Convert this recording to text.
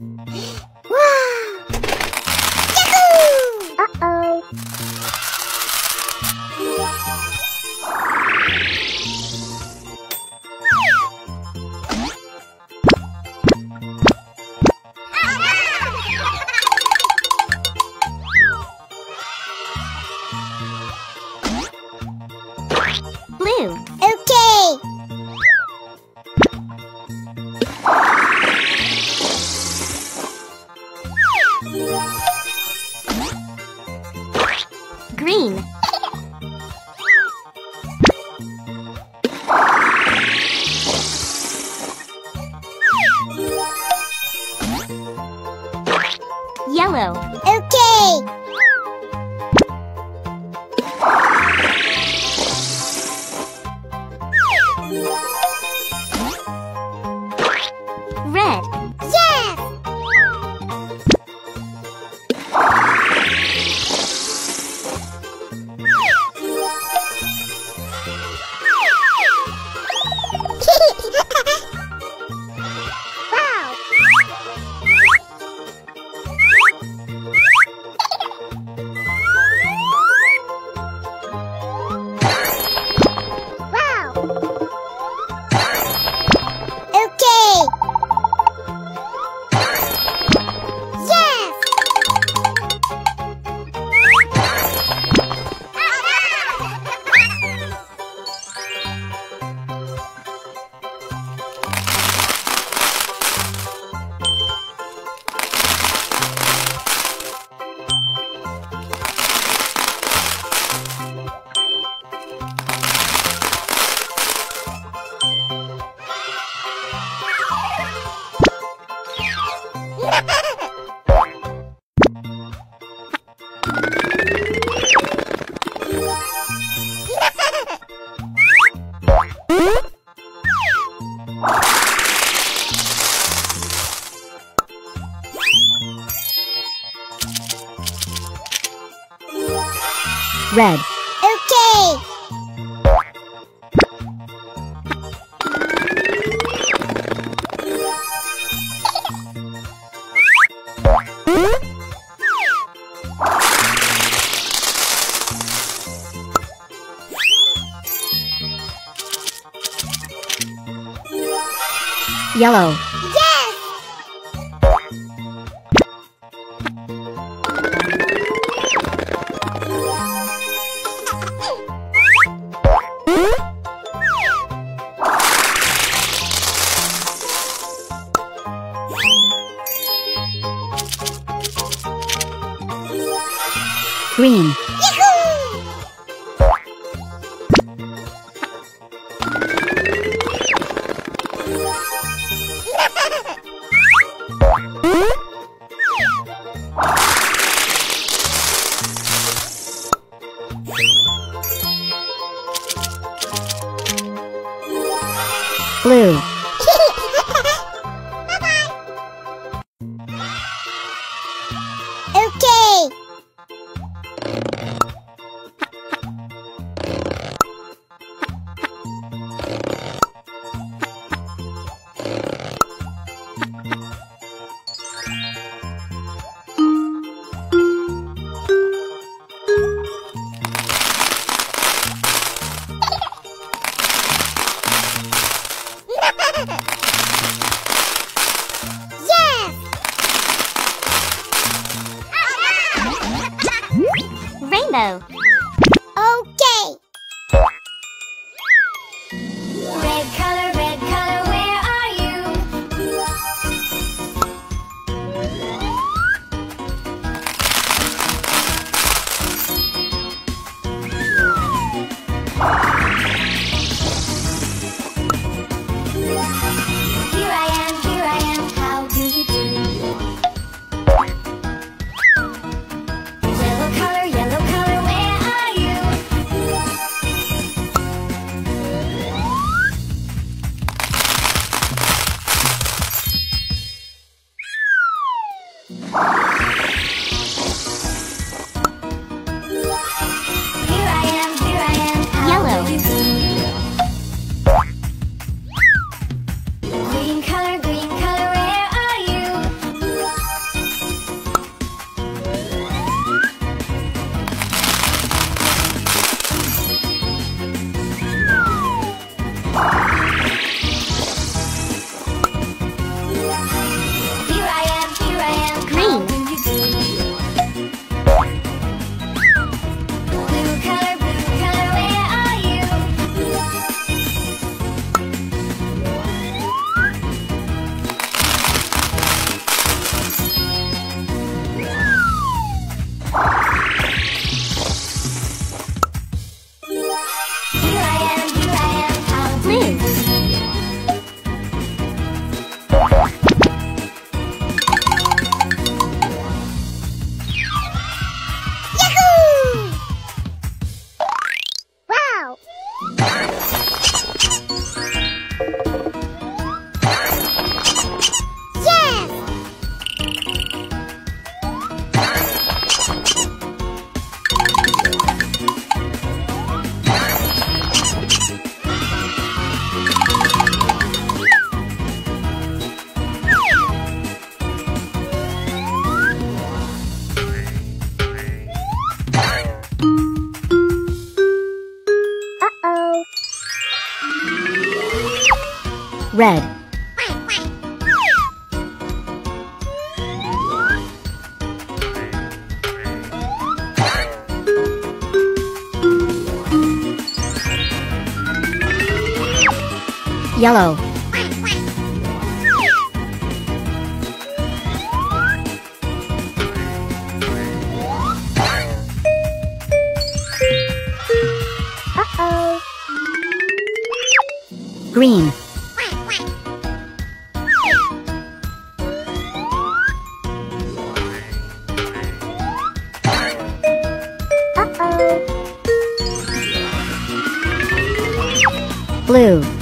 Blue. Yellow. Red. Okay. Yellow. Green. Rainbow. Red. Yellow. Green. Blue.